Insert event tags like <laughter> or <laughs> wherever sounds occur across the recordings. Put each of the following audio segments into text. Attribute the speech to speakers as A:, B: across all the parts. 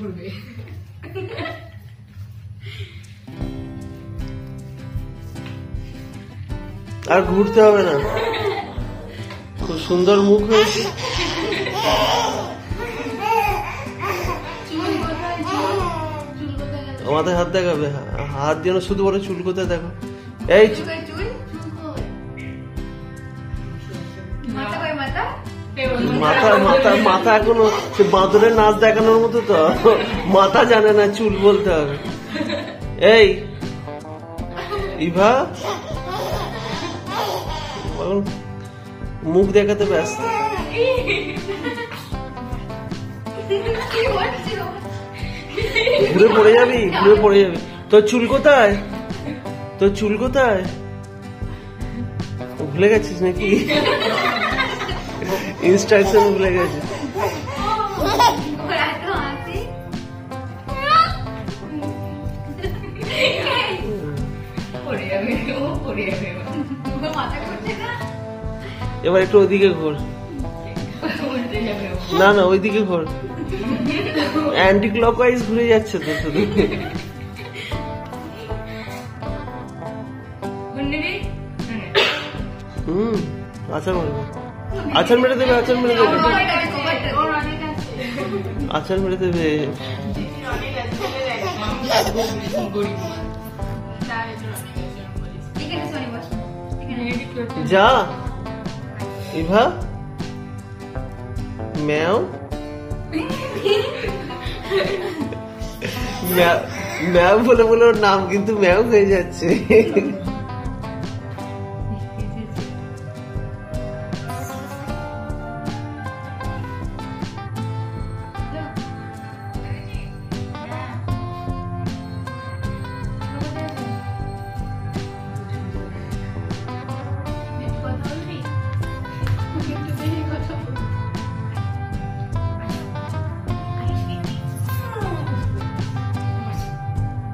A: ঘুরবে
B: আর ঘুরতে হবে না। খুব সুন্দর মুখ হয়েছে। আমাদের হাত দেখাবে। হাত দিয়ে না শুধু বলে চুল কোথায় দেখো। এই
A: মাথা মাথা
B: মাথা এখনও সে বাঁদরের নাচ দেখানোর মতো তো। মাথা জানে না চুল বলতে হবে। এই, ইভা মুখ দেখাতে ব্যস্ত। ঘুরে পড়ে যাবি, ঘুরে পড়ে যাবি। তোর চুল কোথায়? তোর চুল কোথায়? ভুলে গেছিস নাকি? ইনস্ট্রাকশন ভুলে
A: না
B: এবার একটু ওইদিকে ঘোর। না না ওইদিকে ঘোর। অ্যান্টি ক্লকওয়াইজ ঘুরে যাচ্ছে তো শুধু। হুম আচার মারবে আচার মেরে দেবে, আচার মেরে দেবে। আচার মেরে দেবে। যা। ইভা। ম্যাও- ম্যাও বলে বলে ওর নাম কিন্তু ম্যাও হয়ে যাচ্ছে।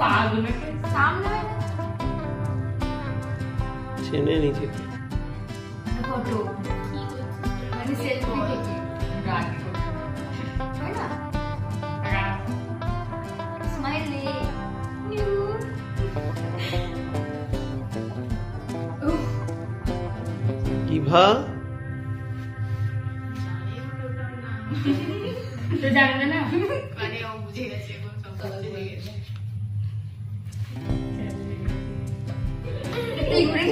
A: सामने
B: ছেনে নিচে
A: फोटो मैंने सेल्फी देखी है ना स्माइल ले न्यू
B: ইভা
A: तो जानते ना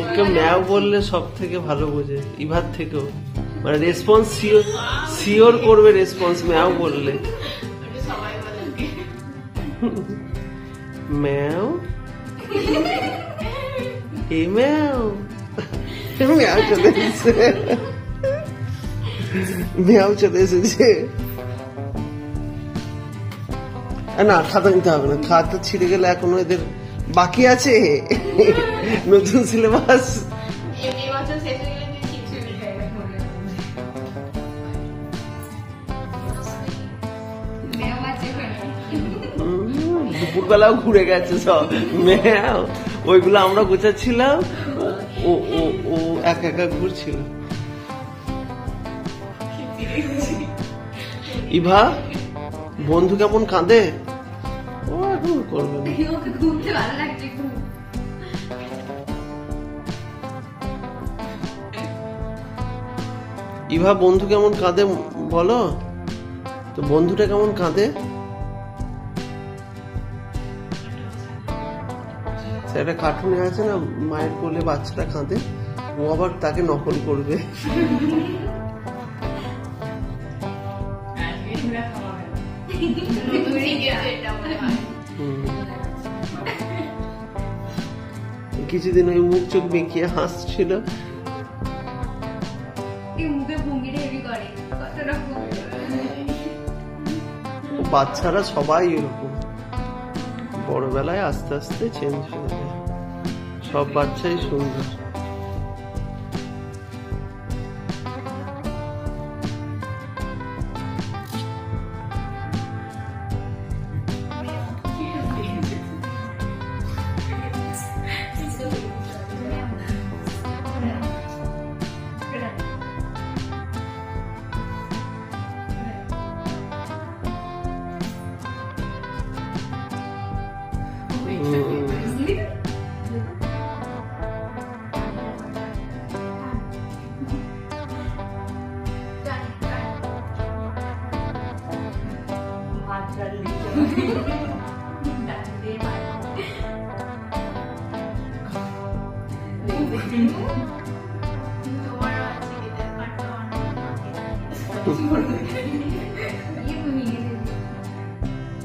B: ওকে ম্যাও বললে সব থেকে ভালো বোঝে, ইভার থেকেও। মানে রেসপন্স সিওর সিওর করবে রেসপন্স ম্যাও বললে। ম্যাও? এ ম্যাও? ম্যাও চলে এসেছে। ম্যাও চলে এসেছে। না খাতা নিতে হবে না। খাতা ছিঁড়ে গেলে এখনও এদের বাকি আছে? নতুন সিলেবাস? <laughs> দুপুরবেলাও ঘুরে গেছে সব। ম্যাও। ওইগুলো আমরা গোছাচ্ছিলাম। ও ও ও একা একা ঘুরছিল। ইভা বন্ধু কেমন কাঁদে? ও এখন করবে
A: ওকে ঘুমতে ভালো লাগছে খুব
B: ইভা বন্ধু কেমন কাঁদে বলো? তো বন্ধুটা কেমন কাঁদে? সে একটা কার্টুনে আছে না মায়ের কোলে বাচ্চাটা কাঁদে। ও আবার তাকে নকল করবে। কিছুদিন ওই মুখ চোখ বেঁকিয়ে হাসছিল। বাচ্চারা সবাই এরকম। বড়বেলায় আস্তে আস্তে চেঞ্জ হয়ে যায়। সব বাচ্চাই সুন্দর।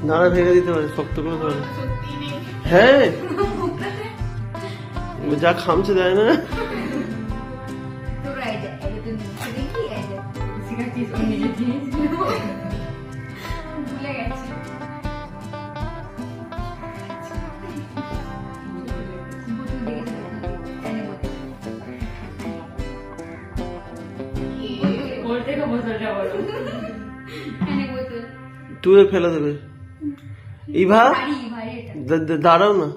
B: নাড়া ভেঙে দিতে পারে শক্ত করে ধরে হ্যাঁ যা খামছে দেয় না
A: ভুলে
B: টুয়ে ফেলে দেবে। ইভা দাঁড়াও না।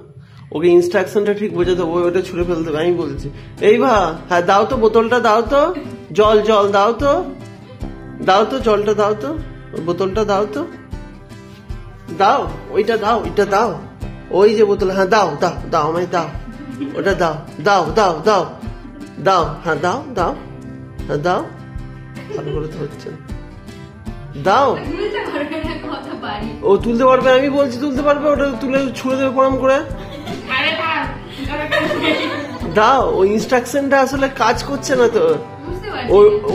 B: ওকে ইনস্ট্রাকশনটা ঠিক বোঝাতে হবে, ওটা ছুঁড়ে ফেলতে হবে আমি বলছি। এই ভা হ্যাঁ দাও তো বোতলটা, দাও তো। জল জল, দাও তো। দাও তো জলটা, দাও তো। বোতলটা দাও তো। দাও, ওইটা দাও ওইটা দাও। ওই যে বোতল হ্যাঁ দাও দাও দাও, আমায় দাও। ওটা দাও দাও দাও দাও। দাও হ্যাঁ দাও দাও। হ্যাঁ দাও। ভালো করে তো হচ্ছে না। দাও। ও তুলতে পারবে আমি বলছি তুলতে পারবে ওটা তুলে ছুঁড়ে দেবে প্রণাম করে। দাও ওই ইনস্ট্রাকশনটা আসলে কাজ করছে না তো।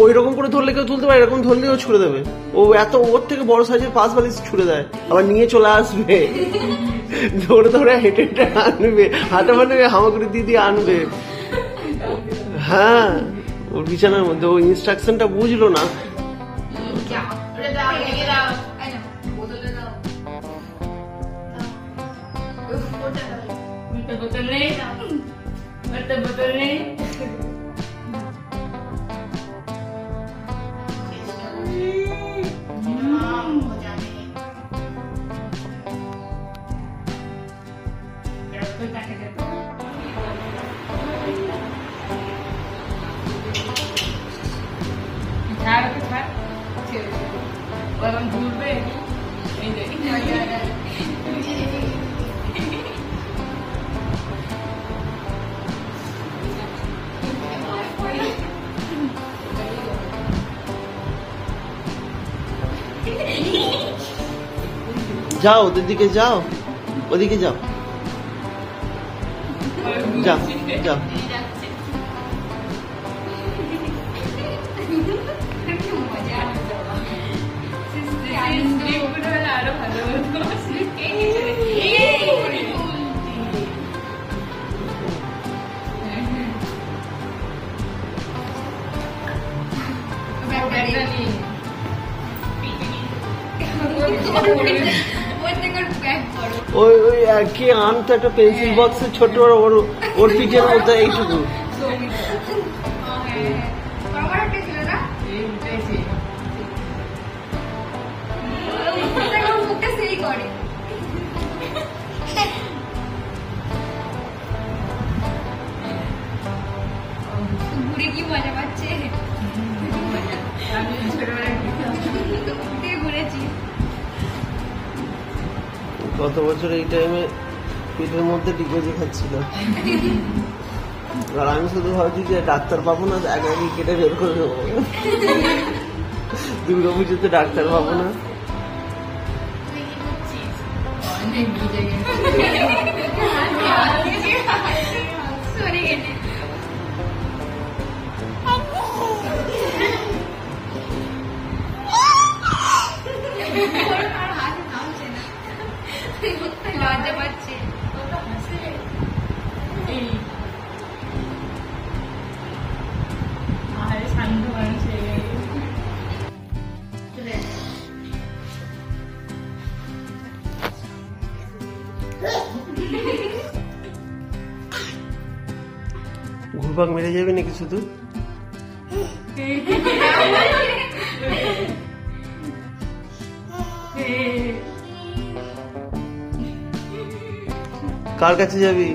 B: ওই রকম করে ধরলে কেউ তুলতে পারে এরকম ধরলে ও ছুড়ে দেবে। ও এত ওর থেকে বড় সাইজের পাঁচ বালিশ ছুড়ে দেয় আবার নিয়ে চলে আসবে। ধরে ধরে হেঁটে হেঁটে আনবে হাঁটা ফাটে হামাগুড়ি দিয়ে আনবে। হ্যাঁ ওর বিছানার মধ্যে ও ইনস্ট্রাকশনটা বুঝলো না।
C: ওর বোতল নেই ওর তো বোতল নেই
A: মজা নেই
C: এরকম তাকে দেখো
B: যাও ওদের দিকে যাও। ওদিকে যাও। যাও যাও। ওই ওই কে আনতো একটা পেন্সিল বক্সের ছোট, ওর, ওর- পিঠের মতো এইটুকু
A: কি মজা পাচ্ছে?
B: গত বছর এই টাইমে পেটের মধ্যে ডিগোজি খাচ্ছিল। আর আমি শুধু ভাবছি যে ডাক্তার পাবো না, আগে আগে কেটে বের করে দেবো দুর্গা পুজোতে ডাক্তার পাবো না।
A: 맞지
C: 맞지 너가 맞지
A: Ulbak
C: mila jabe nih kisah tuh. কার কাছে যাবি?